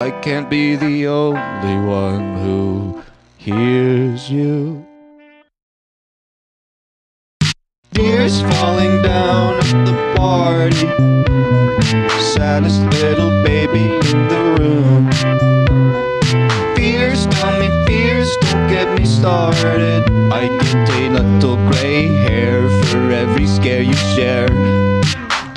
I can't be the only one who hears you. Tears falling down at the party. Saddest little baby in the room. Fears, tell me fears, don't get me started. I get a little gray hair for every scare you share.